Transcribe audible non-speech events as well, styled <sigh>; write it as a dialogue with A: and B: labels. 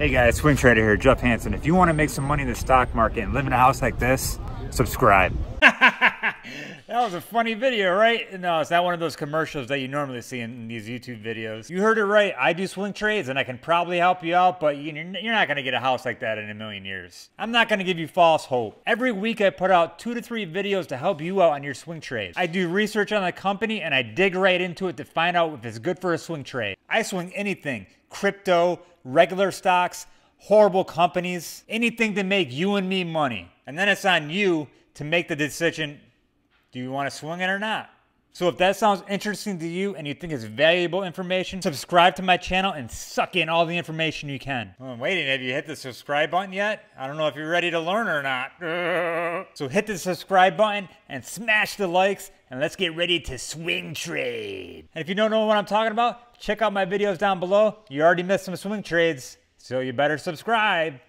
A: Hey guys, Swing Trader here, Jeff Hansen. If you want to make some money in the stock market and live in a house like this, subscribe. <laughs> that was a funny video, right? No, it's not one of those commercials that you normally see in these YouTube videos. You heard it right. I do swing trades and I can probably help you out, but you're not going to get a house like that in a million years. I'm not going to give you false hope. Every week I put out two to three videos to help you out on your swing trades. I do research on the company and I dig right into it to find out if it's good for a swing trade. I swing anything crypto, regular stocks, horrible companies, anything to make you and me money. And then it's on you to make the decision do you want to swing it or not? So if that sounds interesting to you and you think it's valuable information, subscribe to my channel and suck in all the information you can. Oh, I'm waiting. Have you hit the subscribe button yet? I don't know if you're ready to learn or not. <laughs> So hit the subscribe button and smash the likes and let's get ready to swing trade. And if you don't know what I'm talking about, check out my videos down below. You already missed some swing trades, so you better subscribe.